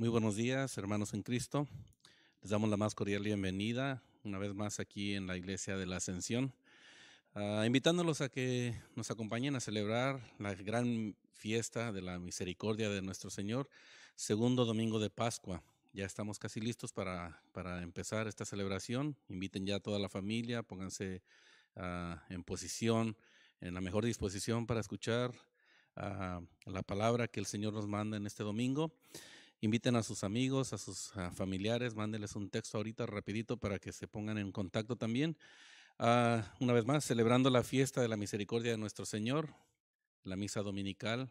Muy buenos días, hermanos en Cristo. Les damos la más cordial bienvenida una vez más aquí en la Iglesia de la Ascensión, ah, invitándolos a que nos acompañen a celebrar la gran fiesta de la misericordia de nuestro Señor, segundo domingo de Pascua. Ya estamos casi listos para, para empezar esta celebración. Inviten ya a toda la familia, pónganse ah, en posición, en la mejor disposición para escuchar ah, la palabra que el Señor nos manda en este domingo. Inviten a sus amigos, a sus familiares, mándenles un texto ahorita rapidito para que se pongan en contacto también. Ah, una vez más, celebrando la fiesta de la misericordia de nuestro Señor, la misa dominical.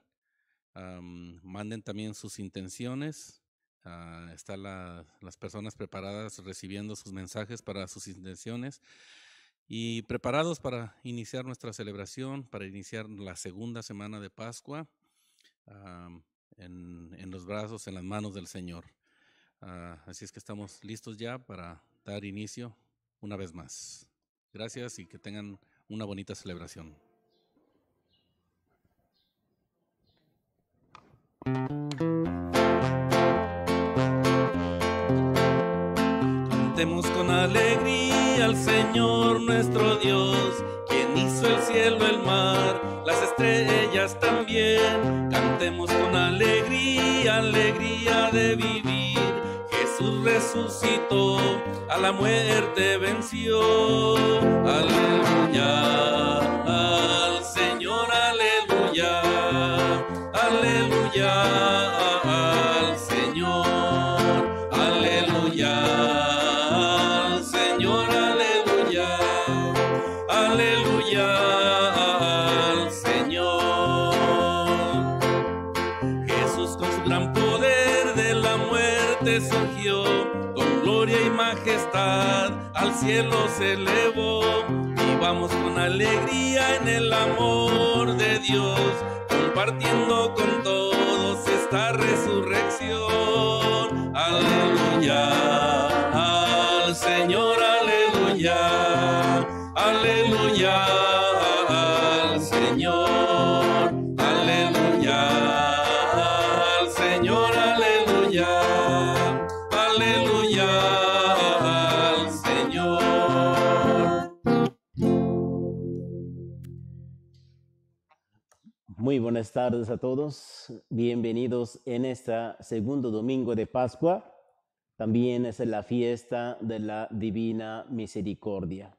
manden también sus intenciones. Ah, están las personas preparadas recibiendo sus mensajes para sus intenciones y preparados para iniciar nuestra celebración, para iniciar la segunda semana de Pascua en, los brazos, en las manos del Señor. Ah, así es que estamos listos ya para dar inicio una vez más. Gracias y que tengan una bonita celebración. Cantemos con alegría al Señor nuestro Dios, quien hizo el cielo, el mar, las estrellas también. Cantemos con alegría, alegría de vivir. Jesús resucitó, a la muerte venció. Aleluya, al Señor, aleluya, aleluya. Cielo se elevó y vamos con alegría en el amor de Dios, compartiendo con todos esta resurrección. Aleluya, al Señor, aleluya, aleluya. Buenas tardes a todos. Bienvenidos en este segundo domingo de Pascua. También es la fiesta de la Divina Misericordia.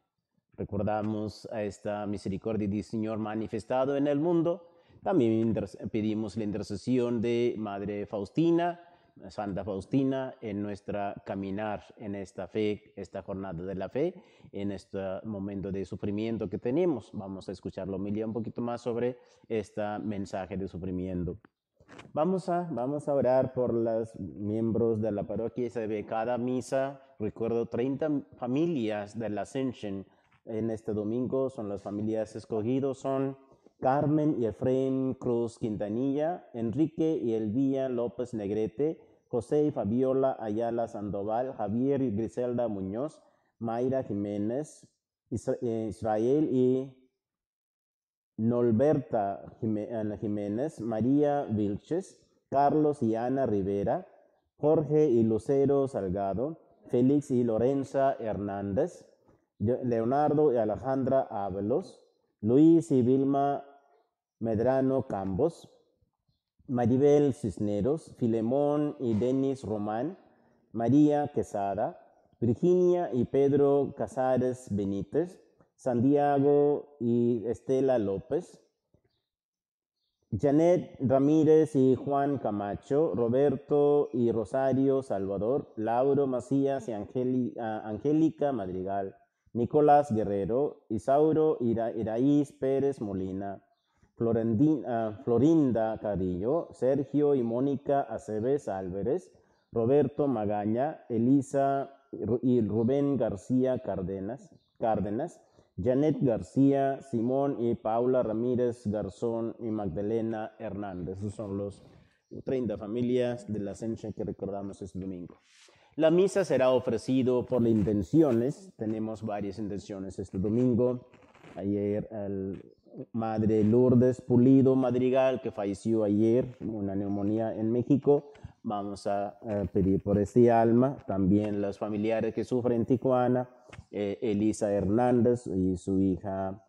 Recordamos a esta misericordia del Señor manifestado en el mundo. También pedimos la intercesión de Madre Faustina Santa Faustina en nuestra caminar en esta fe, esta jornada de la fe, en este momento de sufrimiento que tenemos. Vamos a escucharlo Emilia un poquito más sobre este mensaje de sufrimiento. Vamos a, vamos a orar por los miembros de la parroquia de cada misa. Recuerdo 30 familias de la Ascension en este domingo. Son las familias escogidas. Son Carmen y Efraín Cruz Quintanilla, Enrique y Elvía López Negrete, José y Fabiola Ayala Sandoval, Javier y Griselda Muñoz, Mayra Jiménez, eh, Israel y Nolberta Jiménez, María Vilches, Carlos y Ana Rivera, Jorge y Lucero Salgado, Félix y Lorenza Hernández, Leonardo y Alejandra Ábalos, Luis y Vilma Medrano Campos, Maribel Cisneros, Filemón y Denis Román, María Quesada, Virginia y Pedro Casares Benítez, Santiago y Estela López, Janet Ramírez y Juan Camacho, Roberto y Rosario Salvador, Lauro Macías y ah, Angélica Madrigal, Nicolás Guerrero, Isauro Iraíz Pérez Molina, Florinda Carillo, Sergio y Mónica Aceves Álvarez, Roberto Magaña, Elisa y Rubén García Cárdenas, Cárdenas, Janet García, Simón y Paula Ramírez Garzón y Magdalena Hernández. Esos son los 30 familias de la Ascension que recordamos este domingo. La misa será ofrecido por intenciones. Tenemos varias intenciones este domingo. Ayer el Madre Lourdes Pulido Madrigal, que falleció ayer, una neumonía en México. Vamos a eh, pedir por este alma, también los familiares que sufren en Tijuana, eh, Elisa Hernández y su hija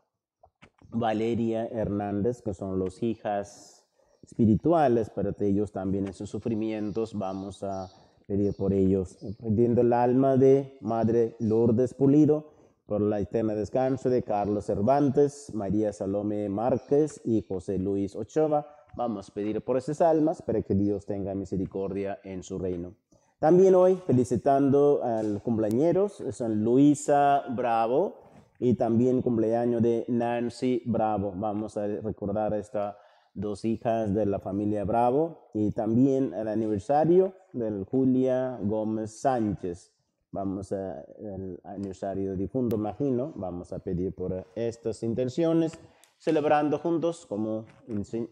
Valeria Hernández, que son los hijas espirituales para ellos también en sus sufrimientos. Vamos a pedir por ellos, pidiendo el alma de Madre Lourdes Pulido, por la eterna descanso de Carlos Cervantes, María Salome Márquez y José Luis Ochoa Vamos a pedir por esas almas para que Dios tenga misericordia en su reino. También hoy felicitando al cumpleaños, San Luisa Bravo y también cumpleaños de Nancy Bravo. Vamos a recordar a estas dos hijas de la familia Bravo y también el aniversario de Julia Gómez Sánchez. Vamos al aniversario de difunto imagino, vamos a pedir por estas intenciones celebrando juntos, como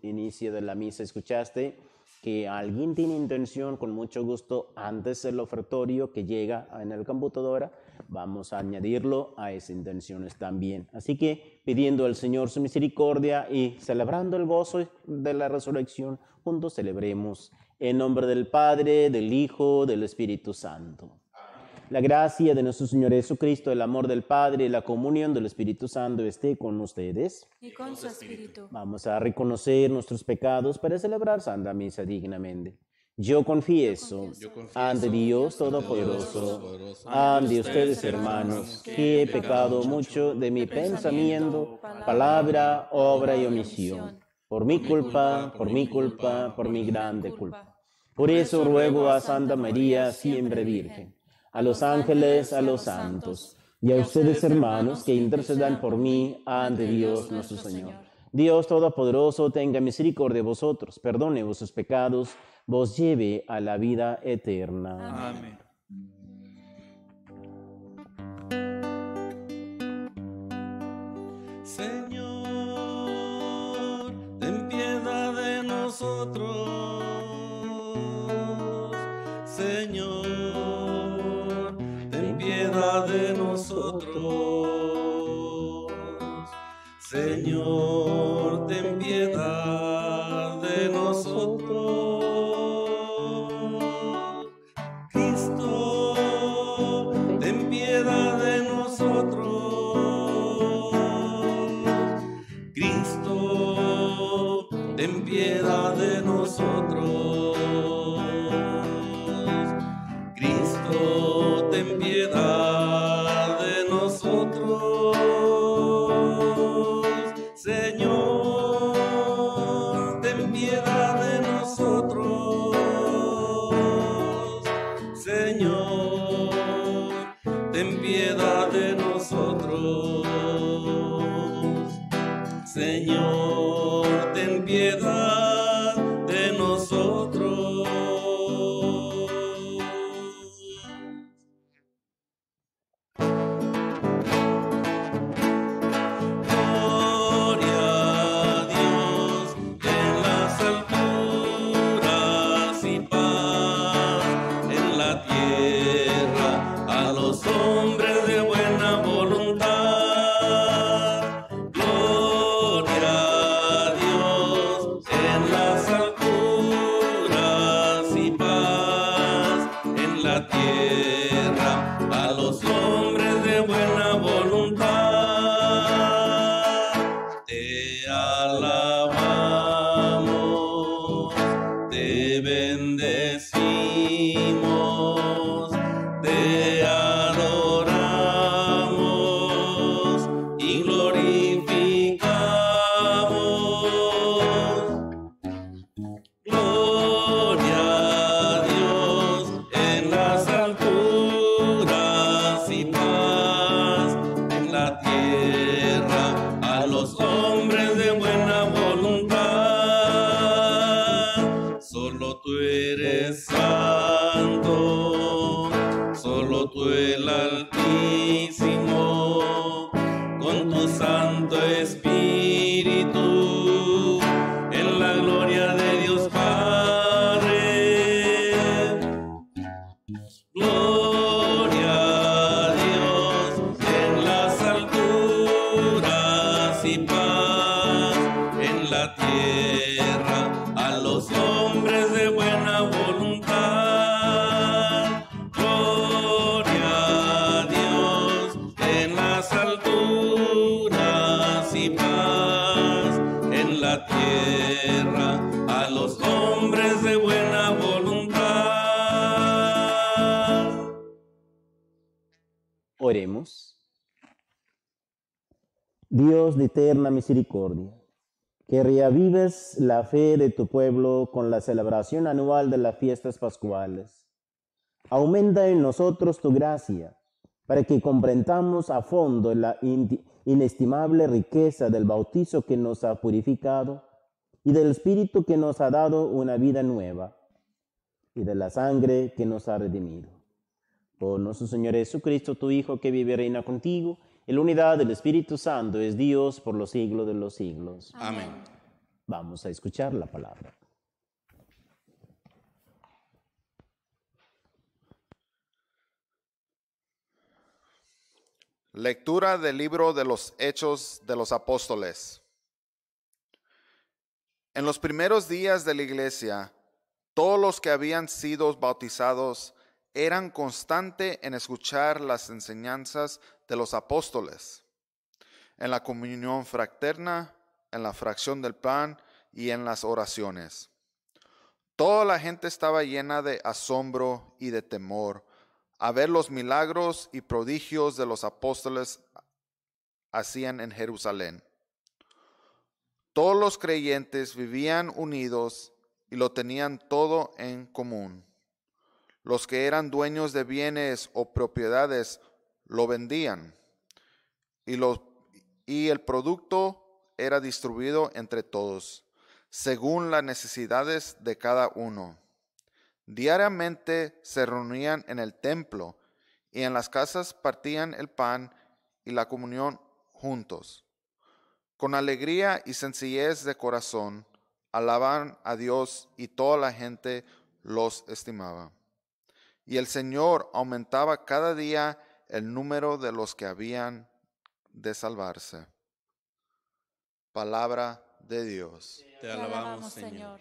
inicio de la misa escuchaste, que alguien tiene intención con mucho gusto antes del ofertorio que llega en el computadora, vamos a añadirlo a esas intenciones también. Así que pidiendo al Señor su misericordia y celebrando el gozo de la resurrección, juntos celebremos en nombre del Padre, del Hijo, del Espíritu Santo. La gracia de nuestro Señor Jesucristo, el amor del Padre y la comunión del Espíritu Santo esté con ustedes. Y con su Espíritu. Vamos a reconocer nuestros pecados para celebrar Santa Misa dignamente. Yo confieso, ante Dios Todopoderoso, ante ustedes hermanos, que he pecado mucho de mi pensamiento, palabra, obra y omisión. Por mi culpa, por mi culpa, por mi grande culpa. Por eso ruego a Santa María, siempre Virgen a los ángeles, a los santos, y a ustedes hermanos que intercedan por mí ante Dios nuestro Señor. Dios Todopoderoso tenga misericordia de vosotros, perdone vuestros pecados, vos lleve a la vida eterna. Amén. Señor, ten piedad de nosotros. De nosotros. Señor, ten piedad de nosotros. Misericordia, que reavives la fe de tu pueblo con la celebración anual de las fiestas pascuales. Aumenta en nosotros tu gracia, para que comprendamos a fondo la inestimable riqueza del bautizo que nos ha purificado y del Espíritu que nos ha dado una vida nueva y de la sangre que nos ha redimido. Por nuestro Señor Jesucristo, tu Hijo, que vive y reina contigo, en la unidad del Espíritu Santo, es Dios por los siglos de los siglos. Amén. Vamos a escuchar la palabra. Lectura del libro de los Hechos de los Apóstoles. En los primeros días de la iglesia, todos los que habían sido bautizados eran constantes en escuchar las enseñanzas de los apóstoles, en la comunión fraterna, en la fracción del pan y en las oraciones. Toda la gente estaba llena de asombro y de temor a ver los milagros y prodigios de los apóstoles hacían en Jerusalén. Todos los creyentes vivían unidos y lo tenían todo en común. Los que eran dueños de bienes o propiedades lo vendían y, el producto era distribuido entre todos, según las necesidades de cada uno. Diariamente se reunían en el templo y en las casas partían el pan y la comunión juntos. Con alegría y sencillez de corazón, alaban a Dios y toda la gente los estimaba. Y el Señor aumentaba cada día el número de los que habían de salvarse. Palabra de Dios. Te alabamos, Señor.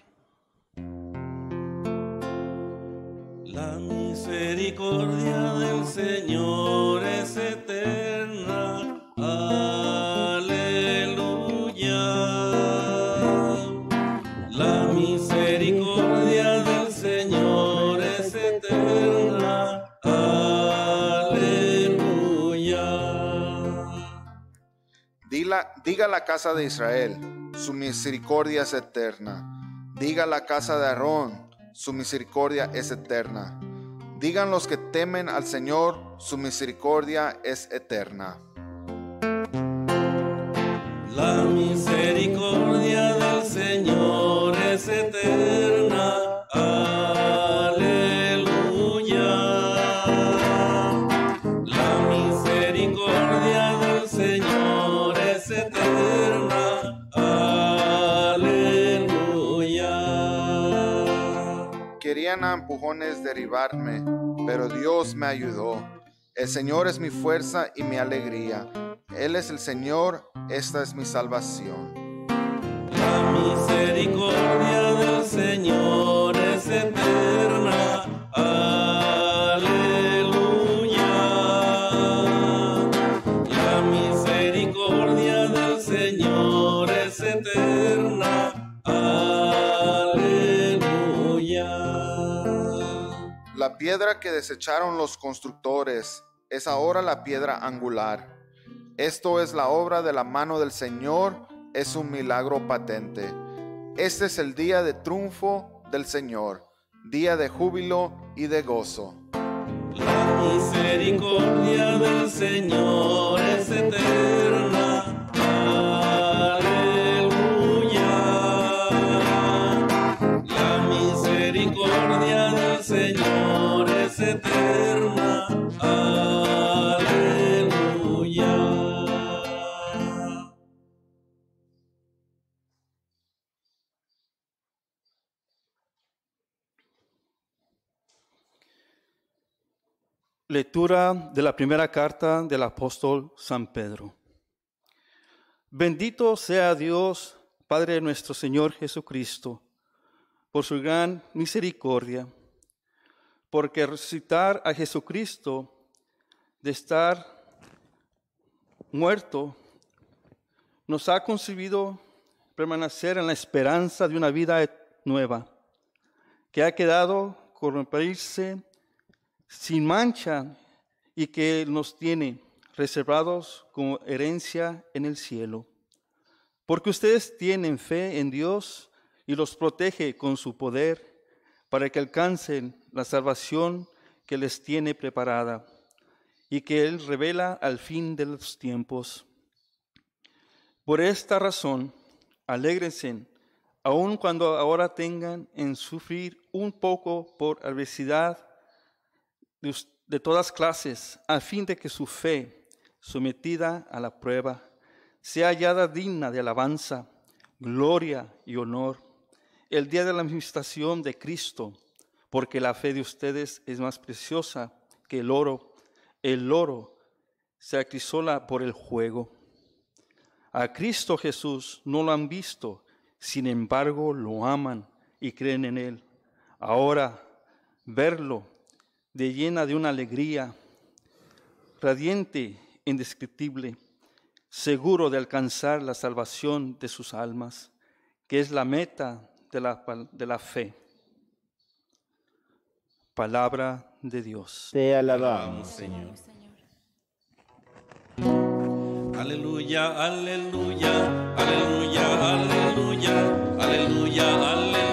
La misericordia del Señor es eterna. Diga, la casa de Israel, su misericordia es eterna. Diga la casa de Aarón, su misericordia es eterna. Digan los que temen al Señor, su misericordia es eterna. La misericordia del Señor es eterna. Empujones derribarme, pero Dios me ayudó. El Señor es mi fuerza y mi alegría. Él es el Señor, esta es mi salvación. La misericordia del Señor es eterna. Piedra que desecharon los constructores es ahora la piedra angular. Esto es la obra de la mano del Señor, es un milagro patente. Este es el día de triunfo del Señor, día de júbilo y de gozo. La misericordia del Señor es eterna. Lectura de la primera carta del apóstol San Pedro. Bendito sea Dios, Padre de nuestro Señor Jesucristo, por su gran misericordia, porque resucitar a Jesucristo de estar muerto nos ha concebido permanecer en la esperanza de una vida nueva, que ha quedado corromperse sin mancha y que nos tiene reservados como herencia en el cielo. Porque ustedes tienen fe en Dios y los protege con su poder para que alcancen la salvación que les tiene preparada y que Él revela al fin de los tiempos. Por esta razón, alégrense, aun cuando ahora tengan en sufrir un poco por adversidad de todas clases, a fin de que su fe, sometida a la prueba, sea hallada digna de alabanza, gloria y honor el día de la manifestación de Cristo, porque la fe de ustedes es más preciosa que el oro. El oro se acrisola por el juego. A Cristo Jesús no lo han visto, sin embargo lo aman y creen en Él. Ahora, verlo de llena de una alegría radiante, indescriptible, seguro de alcanzar la salvación de sus almas, que es la meta de la, de la fe. Palabra de Dios. Te alabamos, Señor. Aleluya, aleluya, aleluya, aleluya, aleluya, aleluya,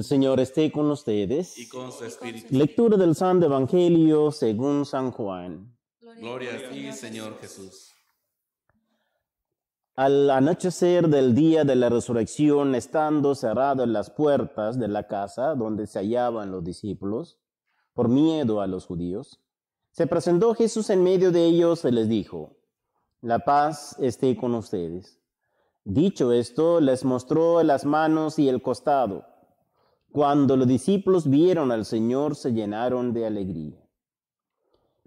El Señor esté con ustedes. Y con su espíritu. Lectura del Santo Evangelio según San Juan. Gloria a ti, Señor Jesús. Al anochecer del día de la resurrección, estando cerradas las puertas de la casa donde se hallaban los discípulos, por miedo a los judíos, se presentó Jesús en medio de ellos y les dijo, La paz esté con ustedes. Dicho esto, les mostró las manos y el costado. Cuando los discípulos vieron al Señor, se llenaron de alegría.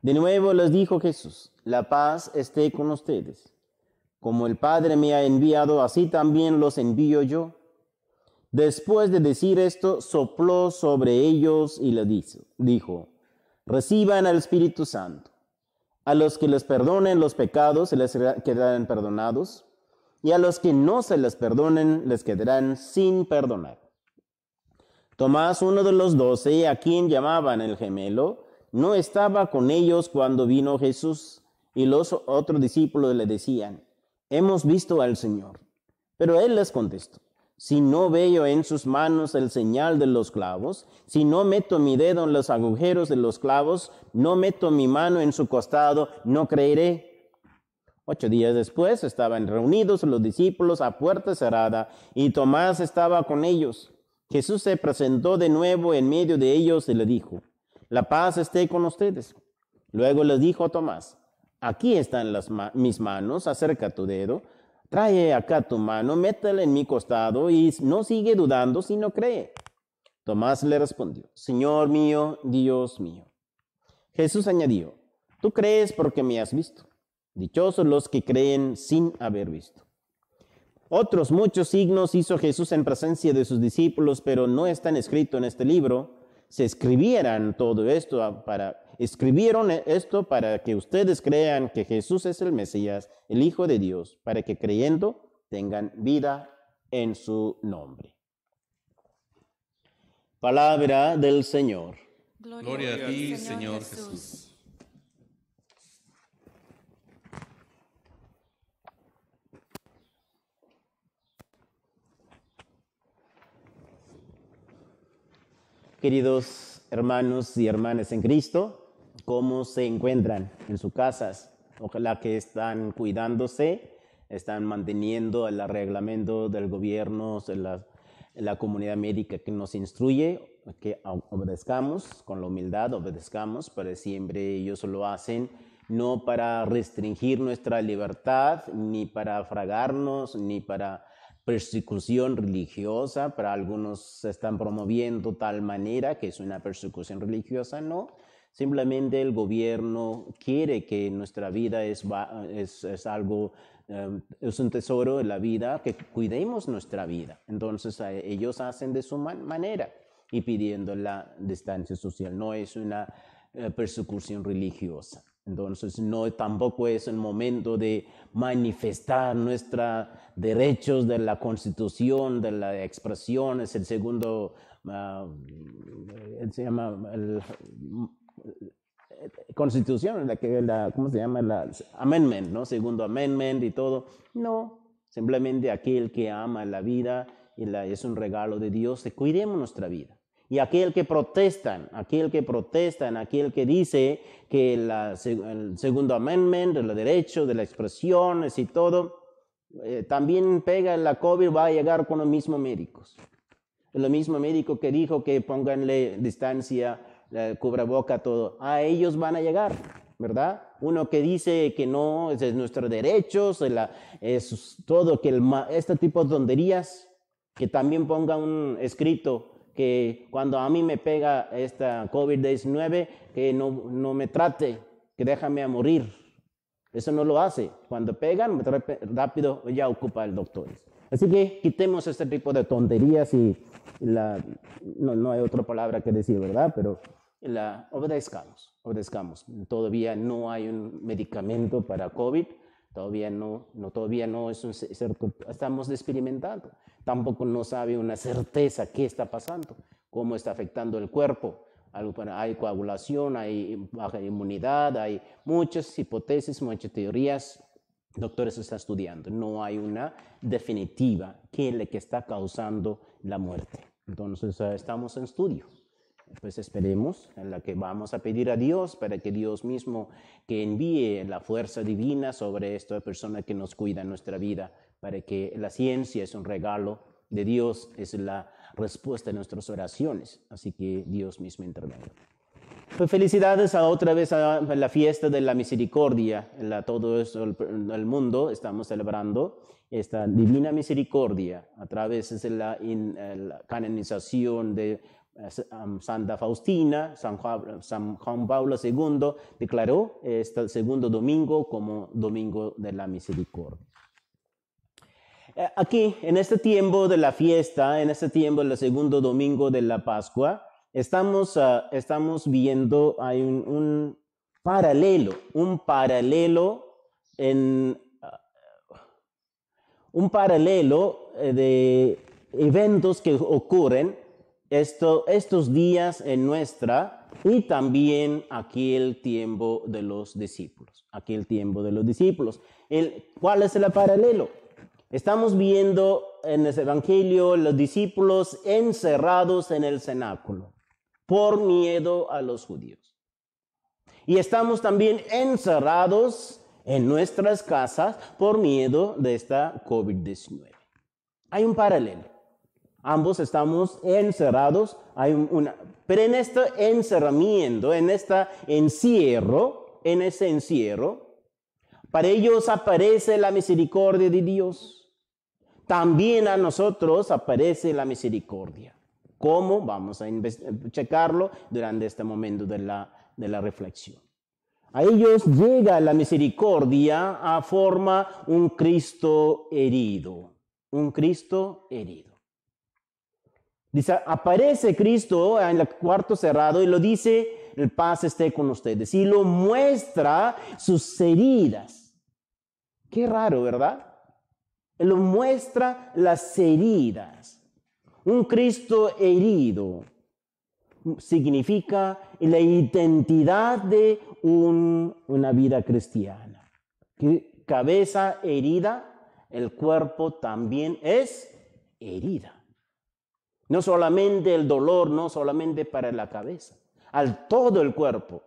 De nuevo les dijo Jesús, La paz esté con ustedes. Como el Padre me ha enviado, así también los envío yo. Después de decir esto, sopló sobre ellos y dijo, dijo, reciban al Espíritu Santo. A los que les perdonen los pecados se les quedarán perdonados, y a los que no se les perdonen les quedarán sin perdonar. Tomás, uno de los doce, a quien llamaban el gemelo, no estaba con ellos cuando vino Jesús, y los otros discípulos le decían, hemos visto al Señor. Pero él les contestó, si no veo en sus manos el señal de los clavos, si no meto mi dedo en los agujeros de los clavos, no meto mi mano en su costado, no creeré. Ocho días después estaban reunidos los discípulos a puerta cerrada y Tomás estaba con ellos. Jesús se presentó de nuevo en medio de ellos y le dijo, la paz esté con ustedes. Luego les dijo a Tomás, aquí están mis manos, acerca tu dedo, trae acá tu mano, métela en mi costado y no sigue dudando, sino cree. Tomás le respondió, Señor mío, Dios mío. Jesús añadió, tú crees porque me has visto. Dichosos los que creen sin haber visto. Otros muchos signos hizo Jesús en presencia de sus discípulos, pero no están escritos en este libro. Se escribieran todo esto para escribieron esto para que ustedes crean que Jesús es el Mesías, el Hijo de Dios, para que creyendo tengan vida en su nombre. Palabra del Señor. Gloria a ti, Señor Jesús. Queridos hermanos y hermanas en Cristo, ¿cómo se encuentran en sus casas? Ojalá que están cuidándose, están manteniendo el reglamento del gobierno, la, la comunidad médica que nos instruye. que obedezcamos con la humildad, obedezcamos, pero siempre ellos lo hacen no para restringir nuestra libertad, ni para fragarnos, ni para persecución religiosa. Para algunos se están promoviendo tal manera que es una persecución religiosa, no. Simplemente el gobierno quiere que nuestra vida es, es, algo, em, es un tesoro de la vida, que cuidemos nuestra vida. Entonces ellos hacen de su manera y pidiendo la distancia social. No es una eh, persecución religiosa. Entonces, no tampoco es el momento de manifestar nuestros derechos de la constitución, de la expresión, es el segundo, uh, se llama el, constitución, la que, la, ¿cómo se llama? La amendment, ¿no? Segundo amendment y todo. No, simplemente aquel que ama la vida y la, es un regalo de Dios, cuidemos nuestra vida. Y aquel que protestan, aquel que protestan, aquel que dice que el segundo amendment, el derecho de la expresión y todo, eh, también pega la COVID, va a llegar con los mismos médicos. El mismo médico que dijo que pónganle distancia, eh, cubreboca, todo. A ellos van a llegar, ¿verdad? Uno que dice que no, es nuestro derecho, es todo, que este tipo de tonterías, que también ponga un escrito que cuando a mí me pega esta COVID-19, que no, no me trate, que déjame a morir. Eso no lo hace. Cuando pegan, rápido ya ocupa el doctor. Así que quitemos este tipo de tonterías y la, no, no hay otra palabra que decir, ¿verdad? Pero la, obedezcamos, obedezcamos. Todavía no hay un medicamento para COVID, todavía no, no, todavía no es un estamos experimentando tampoco no sabe una certeza qué está pasando, cómo está afectando el cuerpo. Hay coagulación, hay baja inmunidad, hay muchas hipótesis, muchas teorías. Doctores están estudiando. No hay una definitiva qué es lo que está causando la muerte. Entonces eh, estamos en estudio. Pues esperemos en la que vamos a pedir a Dios para que Dios mismo que envíe la fuerza divina sobre esta persona que nos cuida en nuestra vida para que la ciencia es un regalo de Dios, es la respuesta a nuestras oraciones. Así que Dios mismo intervenga. Pues felicidades a otra vez a la fiesta de la misericordia. En todo el, mundo estamos celebrando esta divina misericordia a través de la, canonización de eh, Santa Faustina, San Juan, Pablo II declaró este segundo domingo como domingo de la misericordia. Eh, aquí, en este tiempo de la fiesta, en este tiempo del segundo domingo de la Pascua, estamos, ah, estamos viendo, hay un, paralelo, un paralelo en, ah, un paralelo eh, de eventos que ocurren esto, estos días en nuestra y también aquí el tiempo de los discípulos, aquí el tiempo de los discípulos. El, ¿Cuál es el paralelo? Estamos viendo en el Evangelio los discípulos encerrados en el cenáculo por miedo a los judíos. Y estamos también encerrados en nuestras casas por miedo de esta COVID-19. Hay un paralelo. Ambos estamos encerrados, pero en este encerramiento, en este encierro, en ese encierro, para ellos aparece la misericordia de Dios también a nosotros aparece la misericordia. ¿Cómo? Vamos a checarlo durante este momento de la, de la reflexión. A ellos llega la misericordia a forma un Cristo herido, un Cristo herido. Dice, aparece Cristo en el cuarto cerrado y lo dice, el paz esté con ustedes. Y lo muestra sus heridas. Qué raro, ¿verdad? Él muestra las heridas. Un Cristo herido significa la identidad de una vida cristiana. Cabeza herida, el cuerpo también es herida. No solamente el dolor, no solamente para la cabeza, al todo el cuerpo.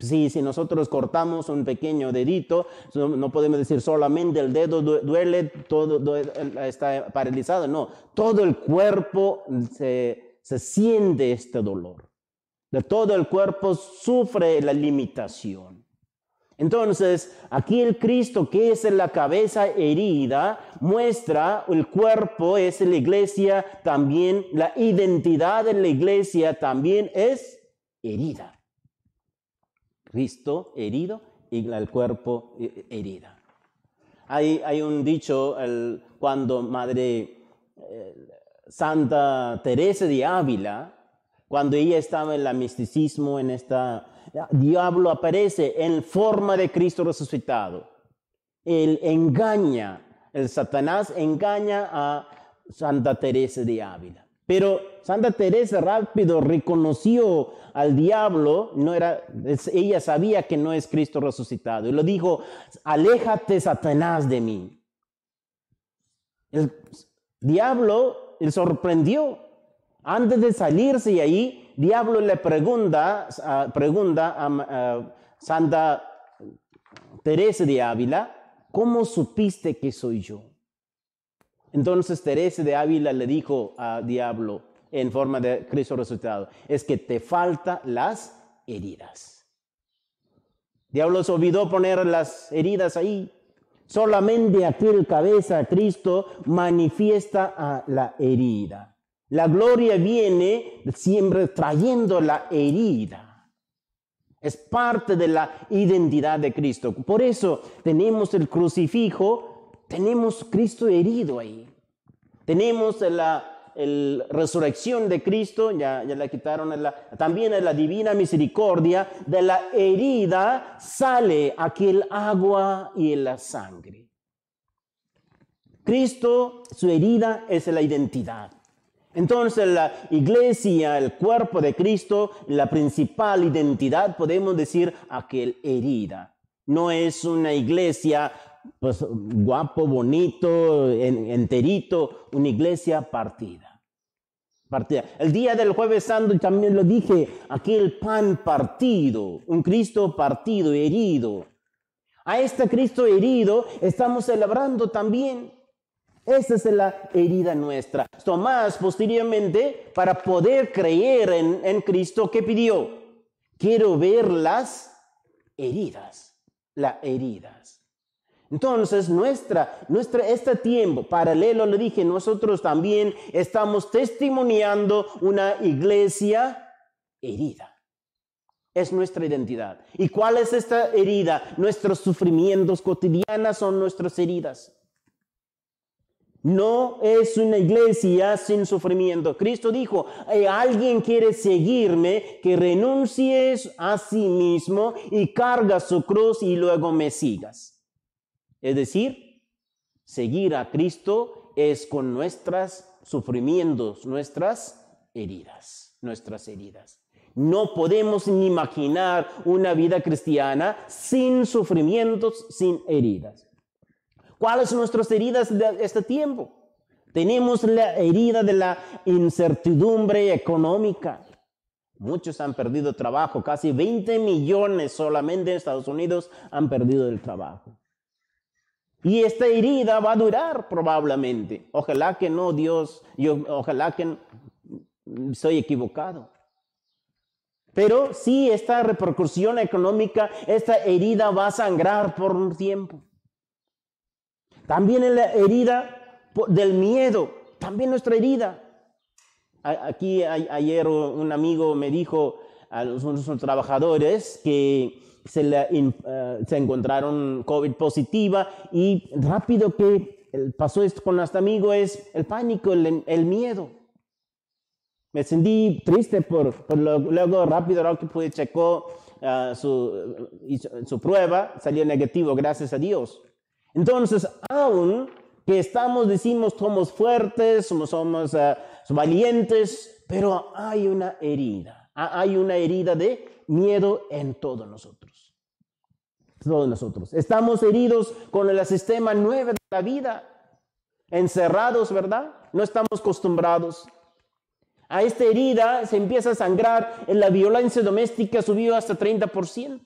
Si, si nosotros cortamos un pequeño dedito, no podemos decir solamente el dedo duele, todo está paralizado. No, todo el cuerpo se, se siente este dolor. De todo el cuerpo sufre la limitación. Entonces, aquí el Cristo que es la cabeza herida muestra el cuerpo es la iglesia también, la identidad de la iglesia también es herida. Cristo herido y el cuerpo herida. Hay, hay un dicho cuando Madre eh, Santa Teresa de Ávila, cuando ella estaba en el misticismo, en esta, diablo aparece en forma de Cristo resucitado. Él engaña, el Satanás engaña a Santa Teresa de Ávila. Pero Santa Teresa rápido reconoció al diablo, no era, ella sabía que no es Cristo resucitado. Y lo dijo, aléjate Satanás de mí. El diablo le sorprendió. Antes de salirse de ahí, diablo le pregunta, uh, pregunta a Santa Teresa de Ávila, ¿cómo supiste que soy yo? Entonces Teresa de Ávila le dijo a diablo en forma de Cristo resucitado, es que te faltan las heridas. Diablo se olvidó poner las heridas ahí. Solamente aquel cabeza Cristo manifiesta a la herida. La gloria viene siempre trayendo la herida. Es parte de la identidad de Cristo. Por eso tenemos el crucifijo, tenemos Cristo herido ahí. Tenemos la, resurrección de Cristo, ya, ya la quitaron, también en la divina misericordia, de la herida sale aquel agua y la sangre. Cristo, su herida es la identidad. Entonces la iglesia, el cuerpo de Cristo, la principal identidad, podemos decir aquel herida. No es una iglesia pues, guapo, bonito, enterito, una iglesia partida. partida. El día del jueves santo también lo dije, aquel pan partido, un Cristo partido, herido. A este Cristo herido estamos celebrando también esa es la herida nuestra. Tomás posteriormente, para poder creer en, Cristo, ¿qué pidió? Quiero ver las heridas, las heridas. Entonces, nuestra, nuestra, este tiempo paralelo, le dije, nosotros también estamos testimoniando una iglesia herida. Es nuestra identidad. ¿Y cuál es esta herida? Nuestros sufrimientos cotidianos son nuestras heridas. No es una iglesia sin sufrimiento. Cristo dijo, alguien quiere seguirme, que renuncies a sí mismo y carga su cruz y luego me sigas. Es decir, seguir a Cristo es con nuestros sufrimientos, nuestras heridas, nuestras heridas. No podemos ni imaginar una vida cristiana sin sufrimientos, sin heridas. ¿Cuáles son nuestras heridas de este tiempo? Tenemos la herida de la incertidumbre económica. Muchos han perdido trabajo, casi 20 millones solamente en Estados Unidos han perdido el trabajo. Y esta herida va a durar probablemente. Ojalá que no, Dios, yo, ojalá que soy equivocado. Pero sí, esta repercusión económica, esta herida va a sangrar por un tiempo. También la herida del miedo, también nuestra herida. Aquí ayer un amigo me dijo a los, trabajadores que se, eh, se, encontraron COVID positiva y rápido que pasó esto con nuestro amigo es el pánico, el, miedo. Me sentí triste por, luego rápido que pude checó uh, su, su prueba, salió negativo, gracias a Dios. Entonces, aún que estamos, decimos, somos fuertes, somos, somos eh, valientes, pero hay una herida, hay una herida de miedo en todos nosotros. Todos nosotros. Estamos heridos con el sistema nuevo de la vida, encerrados, ¿verdad? No estamos acostumbrados. A esta herida se empieza a sangrar, en la violencia doméstica subió hasta 30%.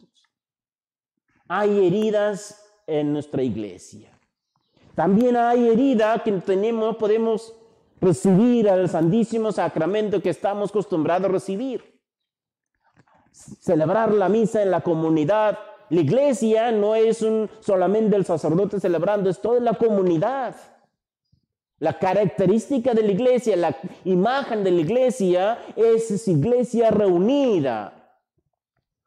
Hay heridas en nuestra iglesia. También hay herida que tenemos, podemos recibir al Santísimo Sacramento que estamos acostumbrados a recibir. Celebrar la misa en la comunidad. La iglesia no es un, solamente el sacerdote celebrando, es toda la comunidad. La característica de la iglesia, la imagen de la iglesia es iglesia reunida.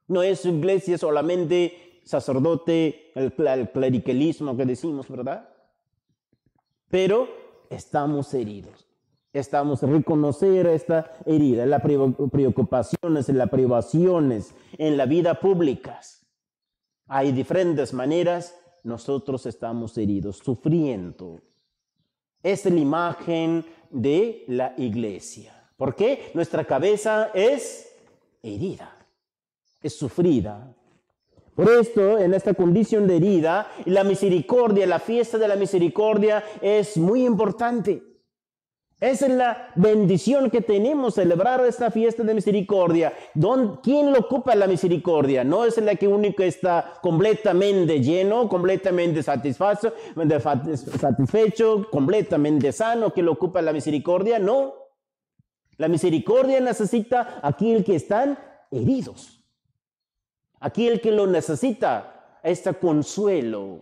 No es iglesia solamente sacerdote, el, clericalismo que decimos, ¿verdad? Pero estamos heridos. Estamos reconocer esta herida, las preocupaciones, las privaciones, en la vida pública. Hay diferentes maneras, nosotros estamos heridos, sufriendo. Es la imagen de la iglesia. ¿Por qué? Nuestra cabeza es herida, es sufrida. Por esto, en esta condición de herida, la misericordia, la fiesta de la misericordia es muy importante. Esa es la bendición que tenemos, celebrar esta fiesta de misericordia. ¿Quién lo ocupa la misericordia? No es la que único está completamente lleno, completamente satisfecho, satisfecho, completamente sano, que lo ocupa la misericordia. No. La misericordia necesita aquel que están heridos. Aquí el que lo necesita, este consuelo,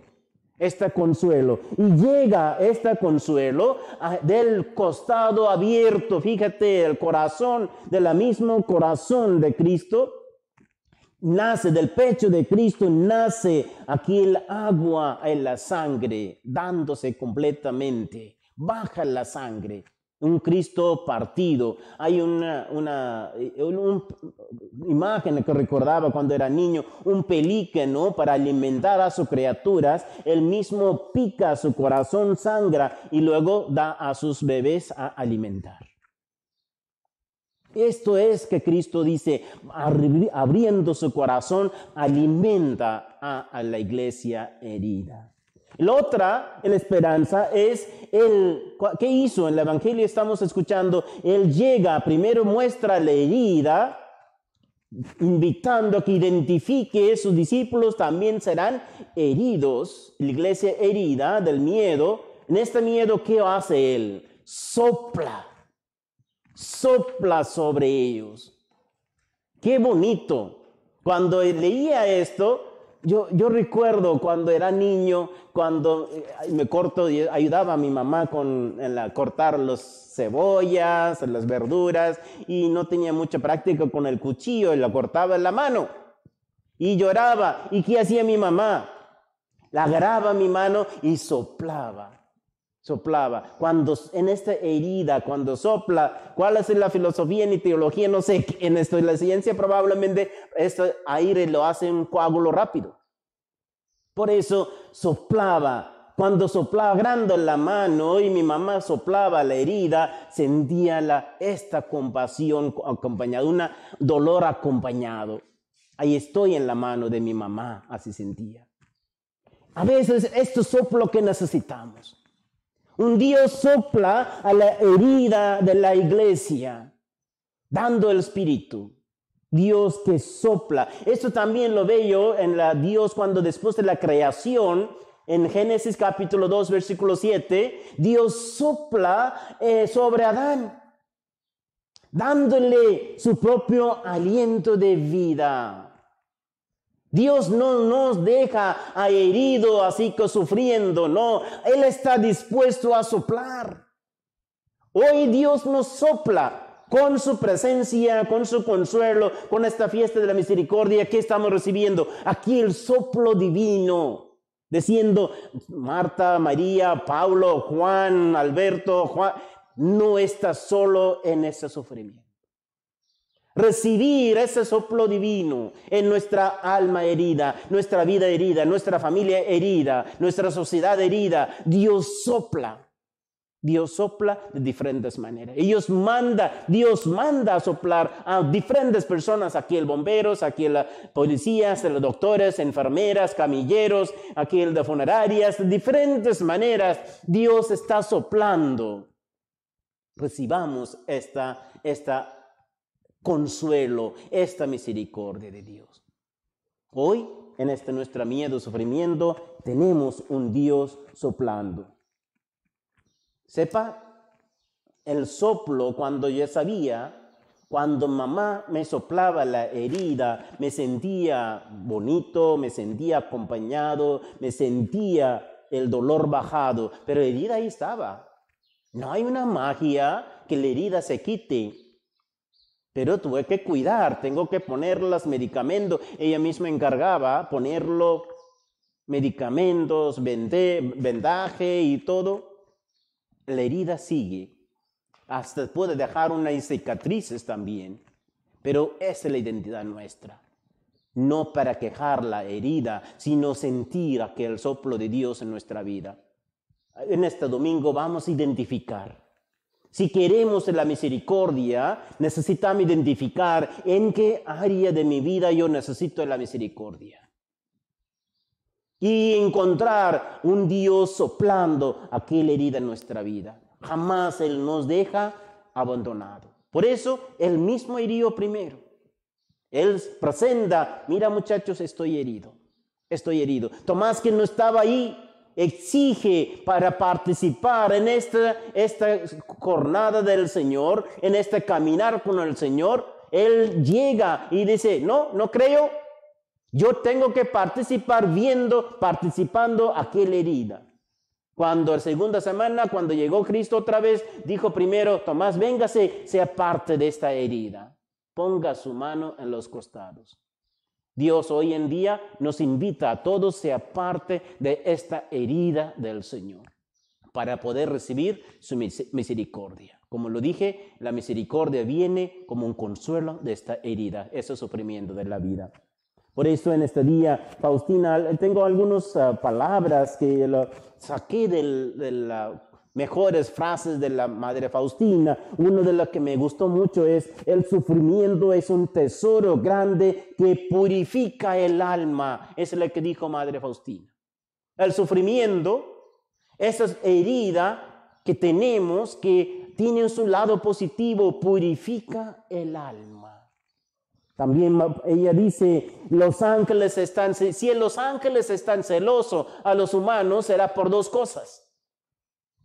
este consuelo. Y llega este consuelo ah, del costado abierto, fíjate, el corazón, del mismo corazón de Cristo. Nace del pecho de Cristo, nace aquí el agua en la sangre, dándose completamente. Baja la sangre un Cristo partido. Hay una, una, imagen que recordaba cuando era niño, un pelícano para alimentar a sus criaturas, él mismo pica su corazón, sangra y luego da a sus bebés a alimentar. Esto es que Cristo dice, abriendo su corazón, alimenta a la iglesia herida. La otra, la esperanza, es el, ¿qué hizo? En el Evangelio estamos escuchando, Él llega, primero muestra la herida, invitando a que identifique sus discípulos también serán heridos, la iglesia herida del miedo. En este miedo, ¿qué hace Él? Sopla, sopla sobre ellos. Qué bonito. Cuando leía esto, yo, recuerdo cuando era niño, cuando eh, me corto, ayudaba a mi mamá con en cortar las cebollas, las verduras, y no tenía mucha práctica con el cuchillo, y lo cortaba en la mano. Y lloraba. ¿Y qué hacía mi mamá? La agarraba mi mano y soplaba. Soplaba. Cuando en esta herida, cuando sopla, ¿cuál es la filosofía ni teología? No sé, en esto, la ciencia probablemente este aire lo hace un coágulo rápido. Por eso soplaba. Cuando soplaba grande la mano y mi mamá soplaba la herida, sentía la, esta compasión acompañada, un dolor acompañado. Ahí estoy en la mano de mi mamá, así sentía. A veces esto es lo que necesitamos. Un Dios sopla a la herida de la iglesia, dando el Espíritu. Dios que sopla. Esto también lo veo en la Dios cuando después de la creación, en Génesis capítulo 2, versículo 7, Dios sopla eh, sobre Adán, dándole su propio aliento de vida. Dios no nos deja herido así que sufriendo, no, Él está dispuesto a soplar. Hoy Dios nos sopla con su presencia, con su consuelo, con esta fiesta de la misericordia que estamos recibiendo. Aquí el soplo divino, diciendo, Marta, María, Paulo, Juan, Alberto, Juan, no está solo en ese sufrimiento. Recibir ese soplo divino en nuestra alma herida, nuestra vida herida, nuestra familia herida, nuestra sociedad herida. Dios sopla Dios sopla de diferentes maneras. Ellos manda, Dios manda a soplar a diferentes personas, aquí el bomberos, aquí el policías, los doctores, enfermeras, camilleros, aquí el de funerarias, de diferentes maneras Dios está soplando. Recibamos esta, esta consuelo, esta misericordia de Dios. Hoy, en este nuestro miedo, sufrimiento, tenemos un Dios soplando. Sepa el soplo cuando yo sabía, cuando mamá me soplaba la herida, me sentía bonito, me sentía acompañado, me sentía el dolor bajado, pero la herida ahí estaba. No hay una magia que la herida se quite. Pero tuve que cuidar, tengo que poner los medicamentos. Ella misma encargaba ponerlo, medicamentos, vendaje y todo. La herida sigue. Hasta puede dejar unas cicatrices también. Pero esa es la identidad nuestra. No para quejar la herida, sino sentir aquel soplo de Dios en nuestra vida. En este domingo vamos a identificar. Si queremos la misericordia, necesitamos identificar en qué área de mi vida yo necesito la misericordia. Y encontrar un Dios soplando aquella herida en nuestra vida. Jamás Él nos deja abandonado. Por eso, Él mismo hirió primero. Él presenta, mira muchachos, estoy herido, estoy herido. Tomás que no estaba ahí, exige para participar en esta, esta jornada del Señor, en este caminar con el Señor. Él llega y dice, no, no creo, yo tengo que participar viendo, participando aquella herida. Cuando la segunda semana, cuando llegó Cristo otra vez, dijo primero, Tomás, véngase, sea parte de esta herida. Ponga su mano en los costados. Dios hoy en día nos invita a todos sea parte de esta herida del Señor para poder recibir su misericordia. Como lo dije, la misericordia viene como un consuelo de esta herida, ese sufrimiento de la vida. Por eso en este día, Faustina, tengo algunas ah, palabras que saqué de las mejores frases de la Madre Faustina. Uno de los que me gustó mucho es, el sufrimiento es un tesoro grande que purifica el alma. Es lo que dijo Madre Faustina. El sufrimiento, esa herida que tenemos, que tiene su lado positivo, purifica el alma. También ella dice, los ángeles están, si los ángeles están celosos a los humanos, será por dos cosas.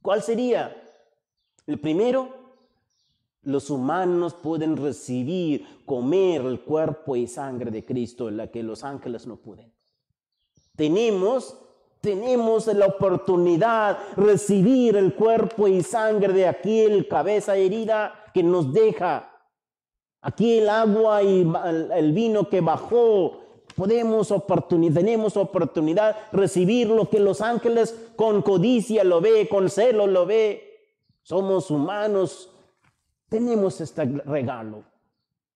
¿Cuál sería? El primero, los humanos pueden recibir, comer el cuerpo y sangre de Cristo, la que los ángeles no pueden. Tenemos, tenemos la oportunidad recibir el cuerpo y sangre de aquel cabeza herida que nos deja Aquí el agua y el vino que bajó, podemos oportunidad, tenemos oportunidad recibir lo que los ángeles con codicia lo ve, con celo lo ve. Somos humanos, tenemos este regalo.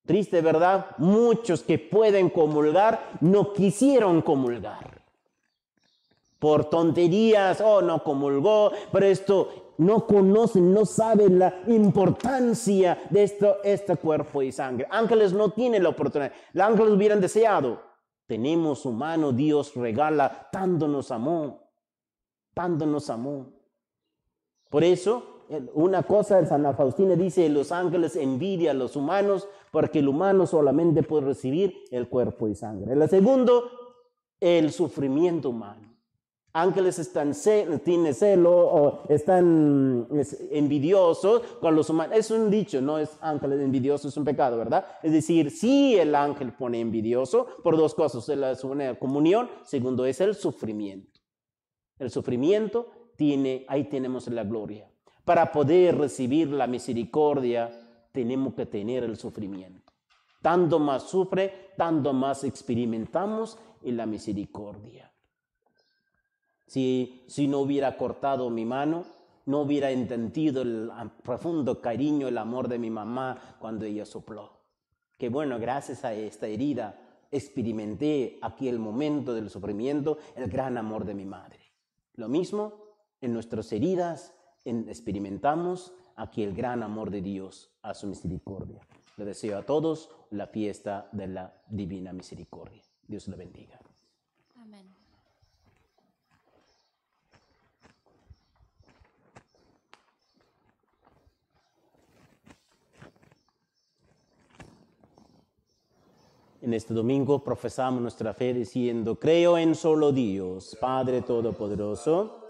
Triste, ¿verdad? Muchos que pueden comulgar no quisieron comulgar. Por tonterías, oh, no comulgó, pero esto no conocen, no saben la importancia de esto, este cuerpo y sangre. Ángeles no tienen la oportunidad. Los ángeles hubieran deseado. Tenemos su mano, Dios regala, tanto nos amó, tanto nos amó. Por eso, una cosa, Santa Faustina dice, los ángeles envidian a los humanos porque el humano solamente puede recibir el cuerpo y sangre. El segundo, el sufrimiento humano ángeles están celo o están envidiosos con los humanos. Es un dicho, no es ángeles envidiosos, es un pecado, ¿verdad? Es decir, si el ángel pone envidioso por dos cosas, una comunión, segundo es el sufrimiento. El sufrimiento tiene, ahí tenemos la gloria. Para poder recibir la misericordia, tenemos que tener el sufrimiento. Tanto más sufre, tanto más experimentamos en la misericordia. Si, no hubiera cortado mi mano, no hubiera entendido el profundo cariño, el amor de mi mamá cuando ella sopló. Que bueno, gracias a esta herida experimenté aquí el momento del sufrimiento, el gran amor de mi madre. Lo mismo, en nuestras heridas experimentamos aquí el gran amor de Dios a su misericordia. Le deseo a todos la fiesta de la divina misericordia. Dios le bendiga. En este domingo profesamos nuestra fe diciendo, creo en solo Dios, Padre Todopoderoso,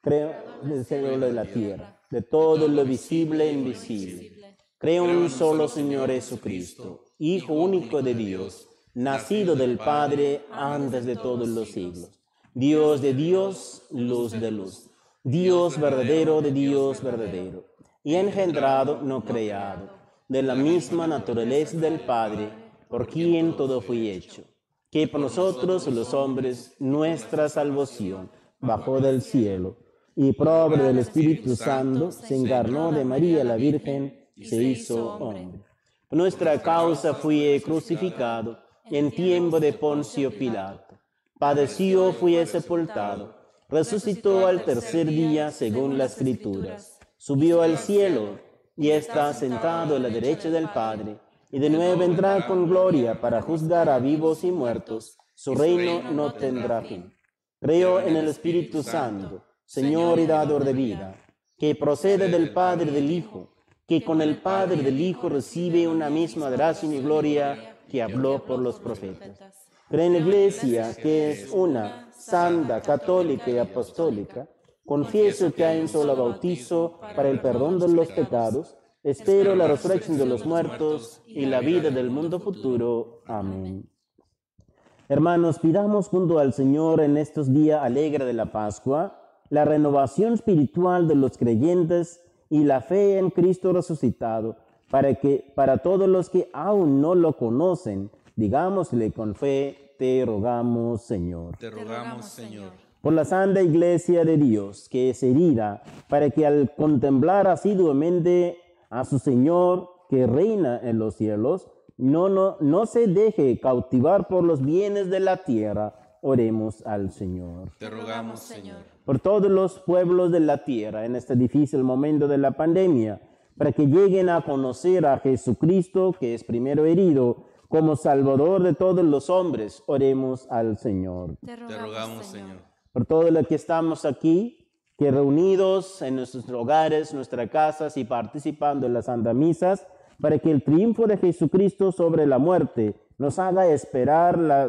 creo en el cielo de la tierra, de todo lo visible e invisible. Creo en un solo Señor Jesucristo, Hijo único de Dios, nacido del Padre antes de todos los siglos. Dios de Dios, luz de luz. Dios verdadero de Dios verdadero. Y engendrado, no creado, de la misma naturaleza del Padre, por quien todo fue hecho. Que por nosotros los hombres nuestra salvación bajó del cielo y por obra del Espíritu Santo se encarnó de María la Virgen se hizo hombre. nuestra causa fue crucificado en tiempo de Poncio Pilato. Padeció, fue sepultado, resucitó al tercer día según las Escrituras, subió al cielo y está sentado a la derecha del Padre, y de nuevo vendrá con gloria para juzgar a vivos y muertos. Su reino no tendrá fin. Creo en el Espíritu Santo Señor y dador de vida, que procede del Padre del Hijo, que con el Padre del Hijo recibe una misma gracia y gloria que habló por los profetas. Cree en la Iglesia, que es una, santa, católica y apostólica. Confieso que hay un solo bautizo para el perdón de los pecados. Espero la resurrección de los muertos y la vida del mundo futuro. Amén. Hermanos, pidamos junto al Señor en estos días alegres de la Pascua la renovación espiritual de los creyentes y la fe en Cristo resucitado, para que para todos los que aún no lo conocen, digámosle con fe, te rogamos, Señor. Te rogamos, Señor. Por la santa iglesia de Dios, que es herida, para que al contemplar asiduamente a su Señor que reina en los cielos, no, no, no se deje cautivar por los bienes de la tierra, oremos al Señor. Te rogamos, Señor. Por todos los pueblos de la tierra en este difícil momento de la pandemia, para que lleguen a conocer a Jesucristo, que es primero herido, como Salvador de todos los hombres, oremos al Señor. Te rogamos, Señor. Por todos los que estamos aquí, que reunidos en nuestros hogares, nuestras casas y participando en las Santa Misas, para que el triunfo de Jesucristo sobre la muerte nos haga esperar la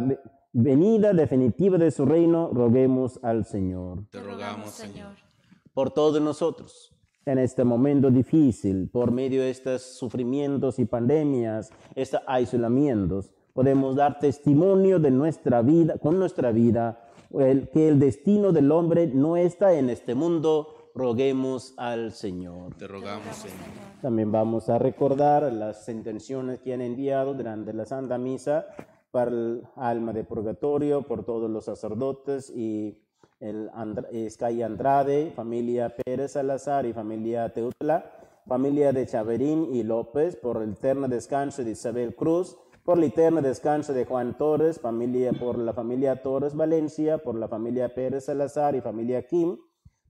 venida definitiva de su reino, roguemos al Señor. Te rogamos, Señor. Por todos nosotros, en este momento difícil, por medio de estos sufrimientos y pandemias, estos aislamientos, podemos dar testimonio de nuestra vida, con nuestra vida, el, que el destino del hombre no está en este mundo, roguemos al Señor. Te rogamos, Señor. También vamos a recordar las intenciones que han enviado durante la Santa Misa para el alma de purgatorio, por todos los sacerdotes y el Sky Andrade, familia Pérez Salazar y familia Teutla, familia de Chaverín y López, por el eterno descanso de Isabel Cruz, por el eterno descanso de Juan Torres, familia, por la familia Torres Valencia, por la familia Pérez Salazar y familia Kim,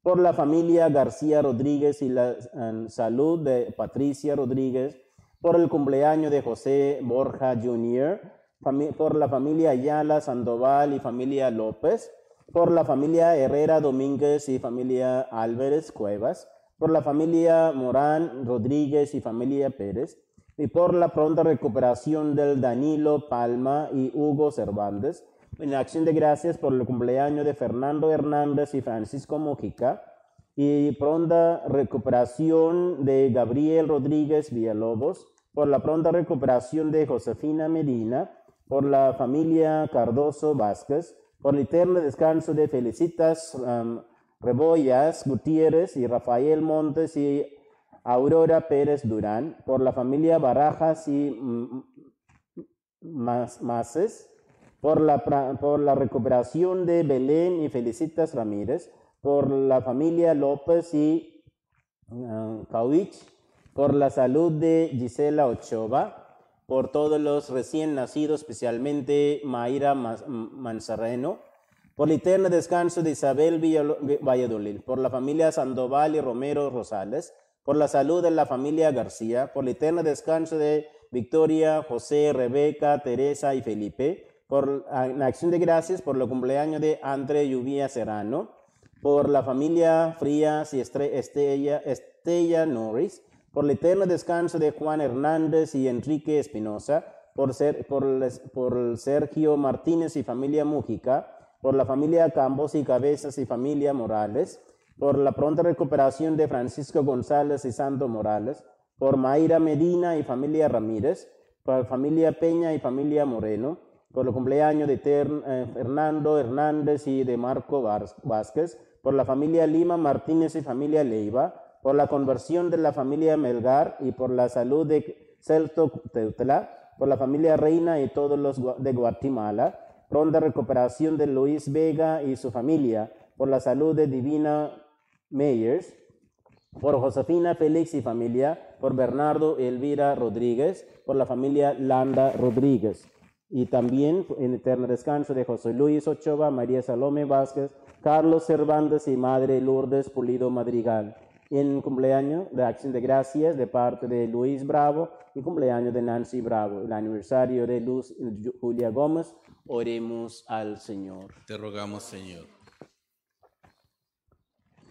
por la familia García Rodríguez y la salud de Patricia Rodríguez, por el cumpleaños de José Borja Jr., por la familia Ayala Sandoval y familia López, por la familia Herrera Domínguez y familia Álvarez Cuevas, por la familia Morán Rodríguez y familia Pérez, y por la pronta recuperación del Danilo Palma y Hugo Cervantes, en acción de gracias por el cumpleaños de Fernando Hernández y Francisco Mojica, y pronta recuperación de Gabriel Rodríguez Villalobos, por la pronta recuperación de Josefina Medina, por la familia Cardoso Vázquez, por el eterno descanso de Felicitas um, Rebollas Gutiérrez y Rafael Montes y Aurora Pérez Durán, por la familia Barajas y Maces, por la, por la recuperación de Belén y Felicitas Ramírez, por la familia López y uh, por la salud de Gisela Ochoa, por todos los recién nacidos, especialmente Mayra Manzarreno, por el eterno descanso de Isabel Valladolid, por la familia Sandoval y Romero Rosales, por la salud de la familia García, por el eterno descanso de Victoria, José, Rebeca, Teresa y Felipe, por la acción de gracias por el cumpleaños de André Lluvia Serrano, por la familia Frías y Estella, Norris, por el eterno descanso de Juan Hernández y Enrique Espinosa, por, ser, por Sergio Martínez y familia Mújica, por la familia Campos y Cabezas y familia Morales, por la pronta recuperación de Francisco González y Santo Morales, por Mayra Medina y familia Ramírez, por familia Peña y familia Moreno, por el cumpleaños de eh, Fernando Hernández y de Marco Vázquez, por la familia Lima Martínez y familia Leiva, por la conversión de la familia Melgar y por la salud de Celto Teutla, por la familia Reina y todos los de Guatemala, pronta recuperación de Luis Vega y su familia, por la salud de Divina Meyers, por Josefina Félix y familia, por Bernardo Elvira Rodríguez, por la familia Landa Rodríguez. Y también en eterno descanso de José Luis Ochoa, María Salome Vázquez, Carlos Cervantes y Madre Lourdes Pulido Madrigal. En cumpleaños de Acción de Gracias de parte de Luis Bravo y cumpleaños de Nancy Bravo. El aniversario de Luz Julia Gómez. Oremos al Señor. Te rogamos, Señor.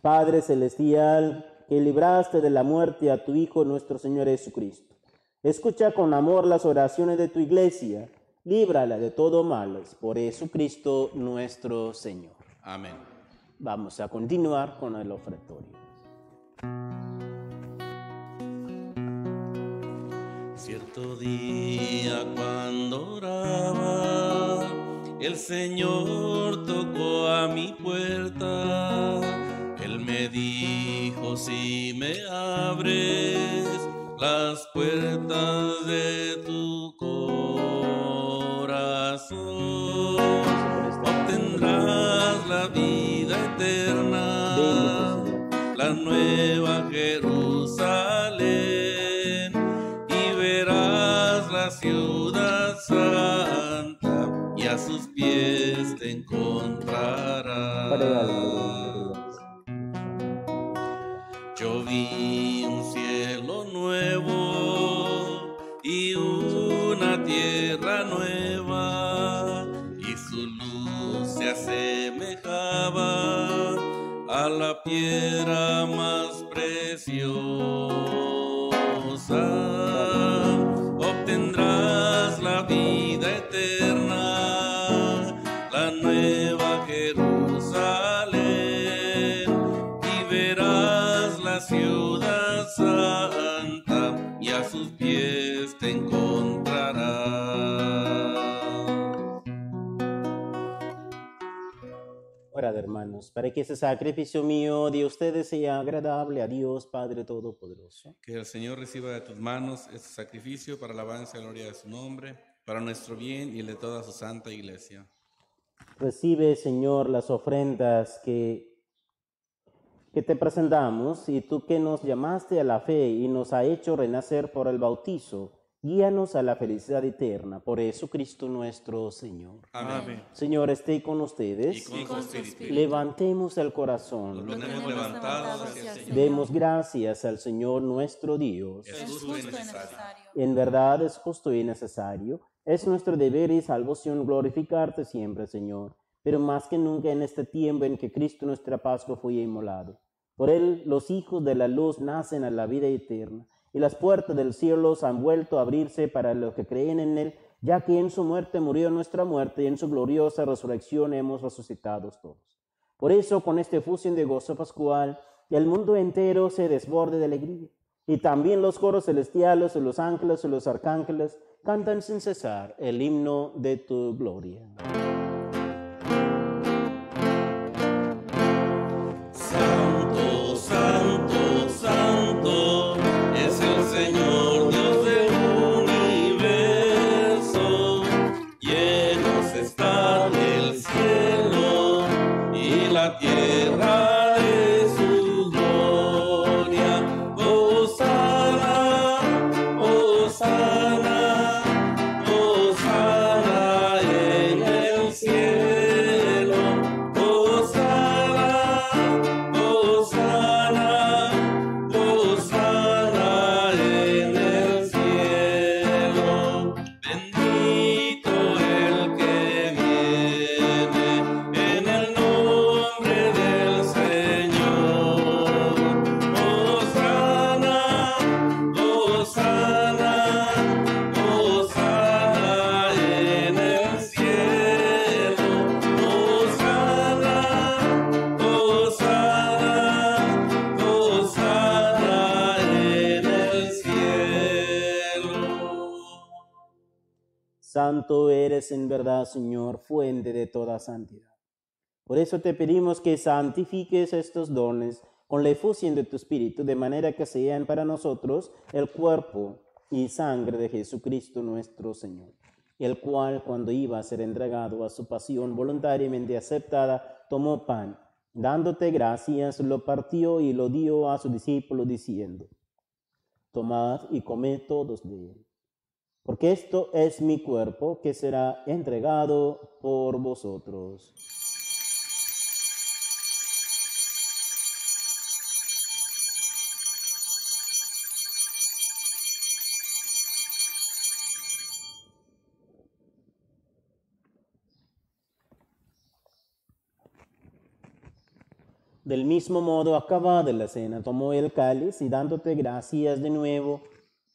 Padre Celestial, que libraste de la muerte a tu Hijo nuestro Señor Jesucristo. Escucha con amor las oraciones de tu iglesia, líbrala de todo mal, por Jesucristo nuestro Señor. Amén. Vamos a continuar con el ofertorio. Cierto día cuando oraba, el Señor tocó a mi puerta. Me dijo, si me abres las puertas de tu corazón, obtendrás la vida eterna la nueva Jerusalén y verás la ciudad santa y a sus pies te encontrarás. Un cielo nuevo y una tierra nueva y su luz se asemejaba a la piedra más preciosa. Hermanos, para que ese sacrificio mío de ustedes sea agradable a Dios Padre Todopoderoso. Que el Señor reciba de tus manos este sacrificio para alabanza y gloria de su nombre, para nuestro bien y el de toda su santa iglesia. Recibe, Señor, las ofrendas que, que te presentamos y tú que nos llamaste a la fe y nos ha hecho renacer por el bautizo, guíanos a la felicidad eterna por Jesucristo nuestro Señor. Amén. Señor, esté con Y ustedes. con tu espíritu. Levantemos el corazón. ponemos levantados hacia el Señor. Demos gracias al Señor nuestro Dios. Es justo y necesario. En verdad es justo y necesario. Es nuestro deber y salvación glorificarte siempre, Señor, pero más que nunca en este tiempo en que Cristo nuestra Pascua fue inmolado. Por él los hijos de la luz nacen a la vida eterna, y las puertas del cielo se han vuelto a abrirse para los que creen en él, ya que en su muerte murió nuestra muerte y en su gloriosa resurrección hemos resucitado todos. Por eso, con este fusión de gozo pascual, el mundo entero se desborde de alegría. Y también los coros celestiales, los ángeles y los arcángeles cantan sin cesar el himno de tu gloria. Santo eres en verdad, Señor, fuente de toda santidad. Por eso te pedimos que santifiques estos dones con la efusión de tu Espíritu, de manera que sean para nosotros el cuerpo y sangre de Jesucristo nuestro Señor, el cual cuando iba a ser entregado a su pasión voluntariamente aceptada, tomó pan, dándote gracias, lo partió y lo dio a su discípulo diciendo, tomad y comed todos de él, porque esto es mi cuerpo que será entregado por vosotros. Del mismo modo, acabada la cena, tomó el cáliz y dándote gracias de nuevo,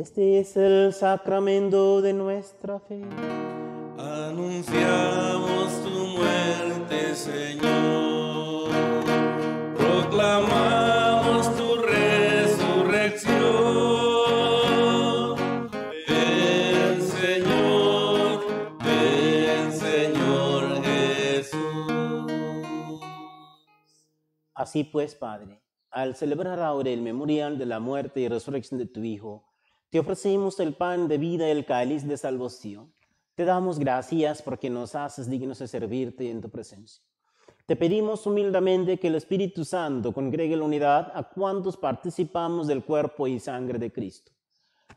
Este es el sacramento de nuestra fe. Anunciamos tu muerte, Señor. Proclamamos tu resurrección. Ven, Señor, ven, Señor Jesús. Así pues, Padre, al celebrar ahora el memorial de la muerte y resurrección de tu Hijo, te ofrecemos el pan de vida y el cáliz de salvación. Te damos gracias porque nos haces dignos de servirte en tu presencia. Te pedimos humildemente que el Espíritu Santo congregue la unidad a cuantos participamos del cuerpo y sangre de Cristo.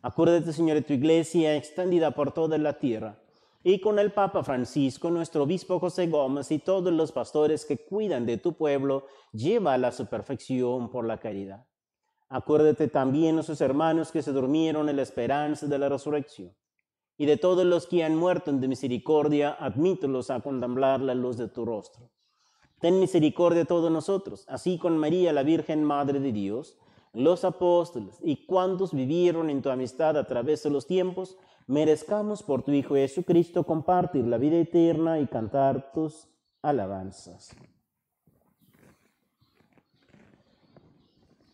Acuérdate, Señor, de tu iglesia extendida por toda la tierra y con el Papa Francisco, nuestro obispo José Gómez y todos los pastores que cuidan de tu pueblo, lleva a su perfección por la caridad. Acuérdate también de sus hermanos que se durmieron en la esperanza de la resurrección. Y de todos los que han muerto en misericordia, admítelos a contemplar la luz de tu rostro. Ten misericordia de todos nosotros, así con María, la Virgen Madre de Dios, los apóstoles y cuantos vivieron en tu amistad a través de los tiempos, merezcamos por tu Hijo Jesucristo compartir la vida eterna y cantar tus alabanzas.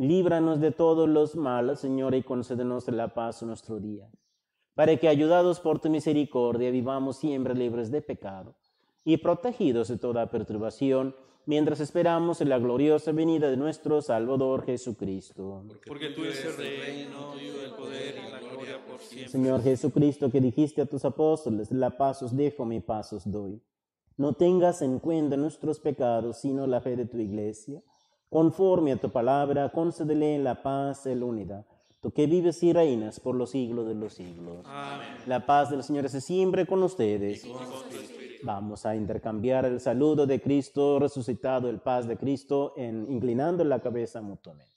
Líbranos de todos los males, Señor, y concédenos la paz en nuestro día, para que, ayudados por tu misericordia, vivamos siempre libres de pecado y protegidos de toda perturbación, mientras esperamos en la gloriosa venida de nuestro Salvador Jesucristo. porque tú eres el reino, el poder y la gloria por siempre. Señor Jesucristo, que dijiste a tus apóstoles, la paz os dejo, mi paz os doy. No tengas en cuenta nuestros pecados, sino la fe de tu iglesia Conforme a tu palabra, concédele la paz y la unidad. Tú que vives y reinas por los siglos de los siglos. Amén. La paz del Señor esté siempre con ustedes. Vamos a intercambiar el saludo de Cristo resucitado, el paz de Cristo, en inclinando la cabeza mutuamente.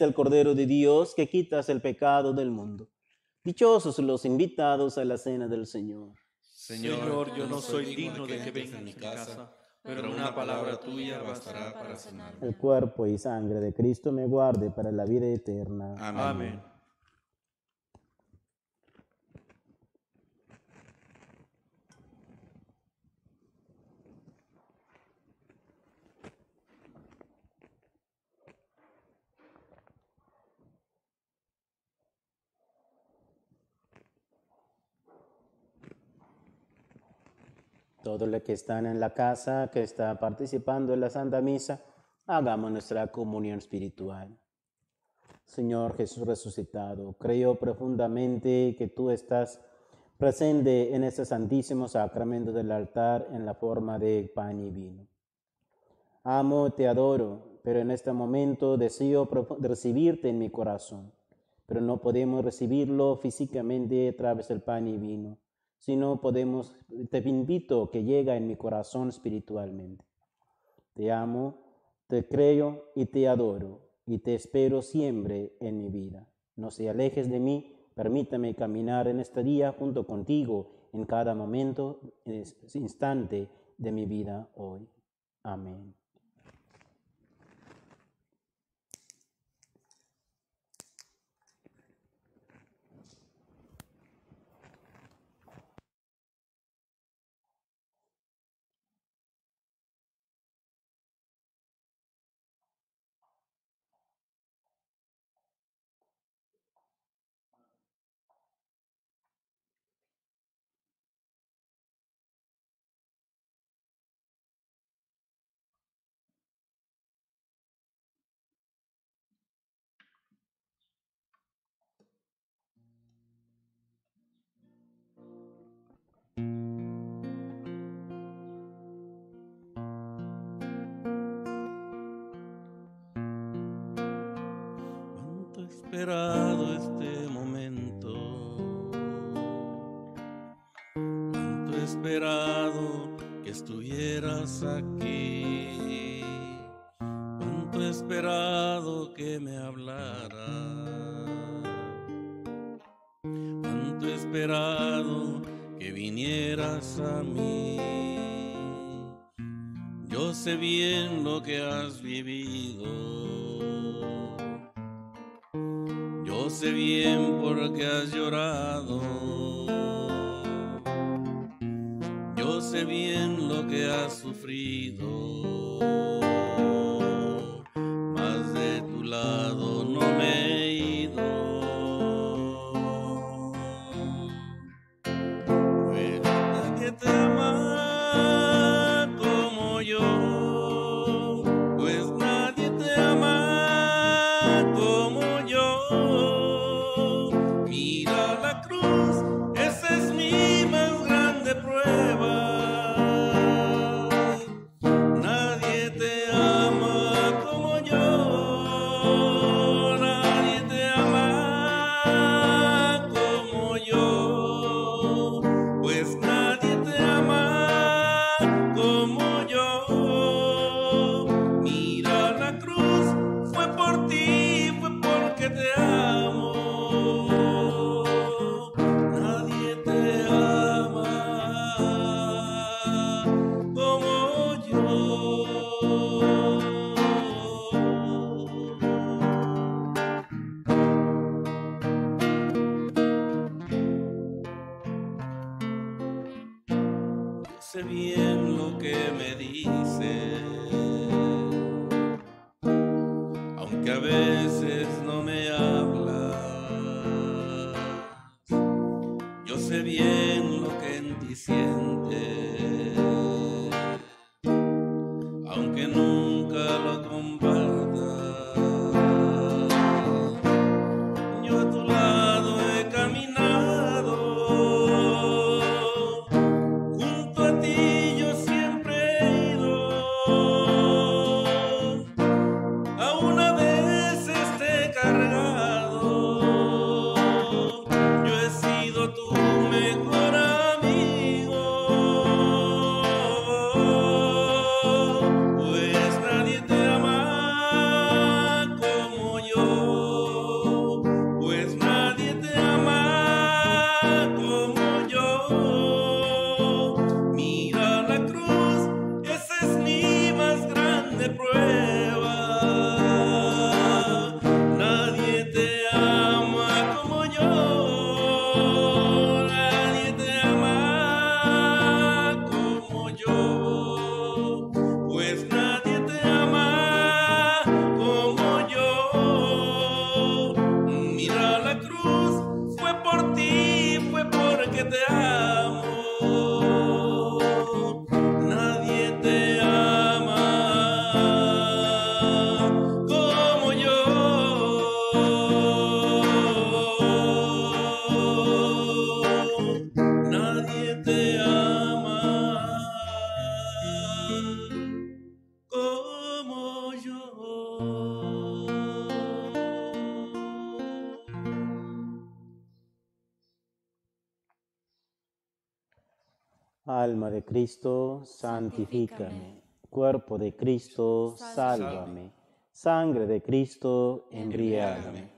Es el Cordero de Dios que quitas el pecado del mundo. Dichosos los invitados a la cena del Señor. Señor, yo no soy digno de que vengas a mi casa, pero una palabra tuya bastará para sanar. El cuerpo y sangre de Cristo me guarde para la vida eterna. Amén. Todos los que están en la casa, que están participando en la Santa Misa, hagamos nuestra comunión espiritual. Señor Jesús resucitado, creo profundamente que tú estás presente en este santísimo sacramento del altar en la forma de pan y vino. Amo, te adoro, pero en este momento deseo recibirte en mi corazón, pero no podemos recibirlo físicamente a través del pan y vino si no podemos, te invito que llega en mi corazón espiritualmente. Te amo, te creo y te adoro y te espero siempre en mi vida. No se alejes de mí, permítame caminar en este día junto contigo en cada momento, en este instante de mi vida hoy. Amén. Cristo, santifícame. Cuerpo de Cristo, sálvame. Sangre de Cristo, embriágame.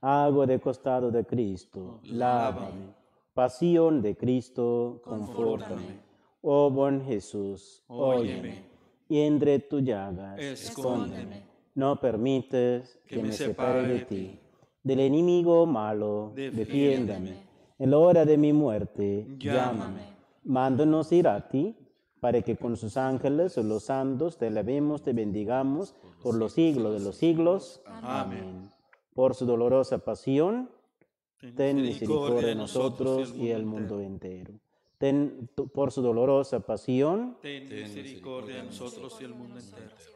Agua de costado de Cristo, lávame. Pasión de Cristo, confórtame. Oh buen Jesús, óyeme. Y entre tu llagas, escóndeme. No permites que me separe de ti. Del enemigo malo, defiéndame. En la hora de mi muerte, llámame. Mándanos ir a ti, para que con sus ángeles o los santos te alabemos, te bendigamos por los siglos de los siglos. Amén. Por su dolorosa pasión, ten misericordia de nosotros y el mundo entero. Ten por su dolorosa pasión, ten misericordia de nosotros y el mundo entero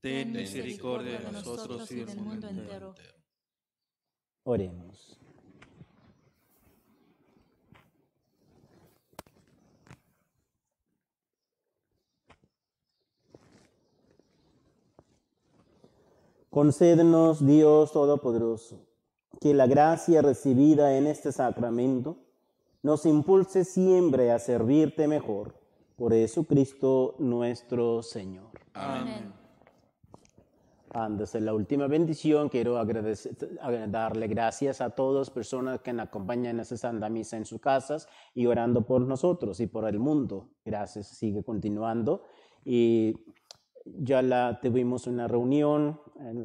Ten misericordia de nosotros y del mundo entero. Oremos. Concédenos, Dios Todopoderoso, que la gracia recibida en este sacramento nos impulse siempre a servirte mejor. Por Jesucristo nuestro Señor. Amén. Antes de la última bendición, quiero agradecer, darle gracias a todas las personas que nos acompañan en esta Santa Misa en sus casas y orando por nosotros y por el mundo. Gracias, sigue continuando. Y ya la, tuvimos una reunión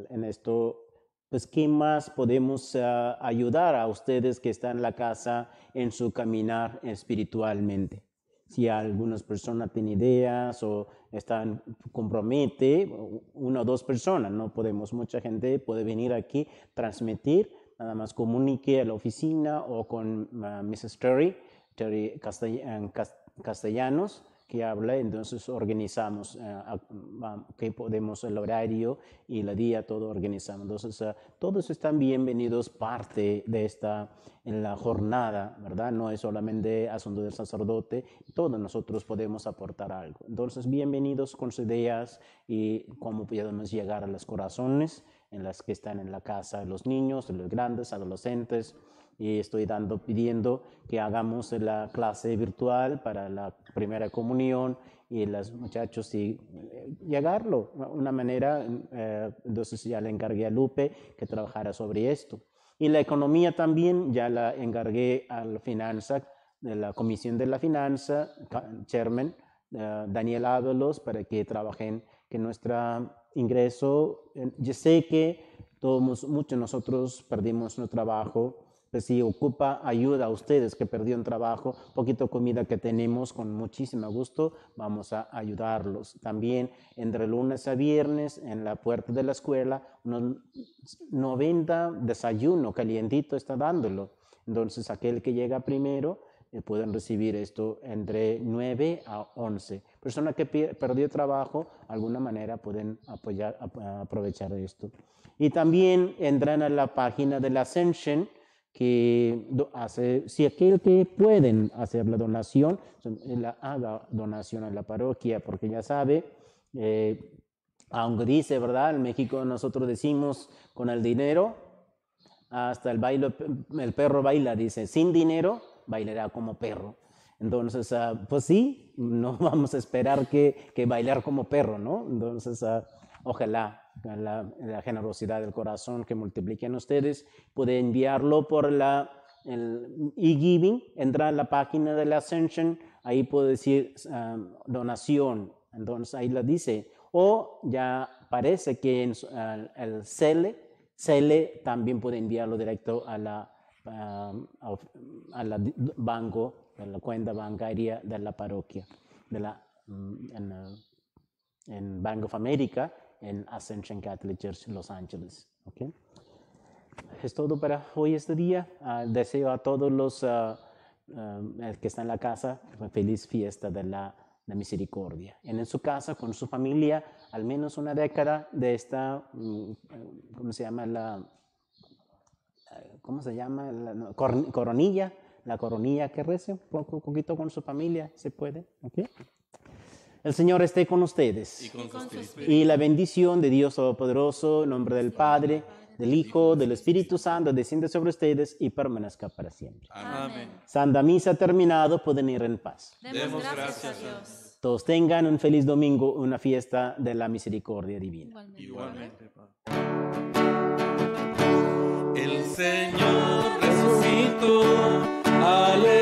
en, esto. Pues, ¿qué más podemos ah, ayudar a ustedes que están en la casa en su caminar espiritualmente? Si algunas personas tienen ideas o están compromete una o dos personas, no podemos, mucha gente puede venir aquí, transmitir, nada más comunique a la oficina o con uh, Mrs. Terry, Terry Castellanos, que habla, entonces organizamos uh, que podemos el horario y el día, todo organizamos. Entonces, uh, todos están bienvenidos parte de esta en la jornada, ¿verdad? No es solamente asunto del sacerdote, todos nosotros podemos aportar algo. Entonces, bienvenidos con sus ideas y cómo podemos llegar a los corazones en las que están en la casa, los niños, los grandes, adolescentes, y estoy dando, pidiendo que hagamos la clase virtual para la primera comunión y los muchachos y eh, llegarlo, una manera, eh, entonces ya le encargué a Lupe que trabajara sobre esto. Y la economía también ya la encargué a la finanza, de la Comisión de la Finanza, Chairman eh, Daniel Ábalos, para que trabajen que nuestro ingreso, yo sé que todos, muchos nosotros perdimos nuestro trabajo, pues si ocupa ayuda a ustedes que perdieron trabajo, poquito comida que tenemos, con muchísimo gusto vamos a ayudarlos. También entre lunes a viernes en la puerta de la escuela, unos 90 desayuno calientito está dándolo. Entonces aquel que llega primero eh, pueden recibir esto entre 9 a 11. Personas que perdió trabajo, de alguna manera pueden apoyar, aprovechar esto. Y también entran a la página de la Ascension, que hace, si aquel que pueden hacer la donación, la haga donación a la parroquia, porque ya sabe, eh, aunque dice, ¿verdad? En México nosotros decimos con el dinero, hasta el baile, el perro baila, dice, sin dinero, bailará como perro. Entonces, ah, pues sí, no vamos a esperar que, que bailar como perro, ¿no? Entonces, uh, ojalá la, la, generosidad del corazón que multipliquen ustedes, puede enviarlo por la el e-giving, entra a la página de la Ascension, ahí puede decir um, donación, entonces ahí lo dice, o ya parece que en el CELE, CELE también puede enviarlo directo a la, um, a, la banco, a la cuenta bancaria de la parroquia, de la, mm, en, en Bank of America, en Ascension Catholic Church Los Ángeles. ¿okay? Es todo para hoy este día. Uh, deseo a todos los uh, el que está en la casa, feliz fiesta de la, la misericordia. En su casa, con su familia, al menos una década de esta, mm, ¿cómo se llama? La, ¿Cómo se llama? La, coronilla, la coronilla que rece poco, poquito con su familia, se puede. ¿ok? El Señor esté con ustedes. Y, con y la bendición de Dios Todopoderoso, en nombre del Padre, del Hijo, del Espíritu Santo, desciende sobre ustedes y permanezca para siempre. Amén. Santa Misa terminado, pueden ir en paz. Demos gracias a Dios. Todos tengan un feliz domingo, una fiesta de la misericordia divina. Igualmente. El Señor resucitó. Aleluya.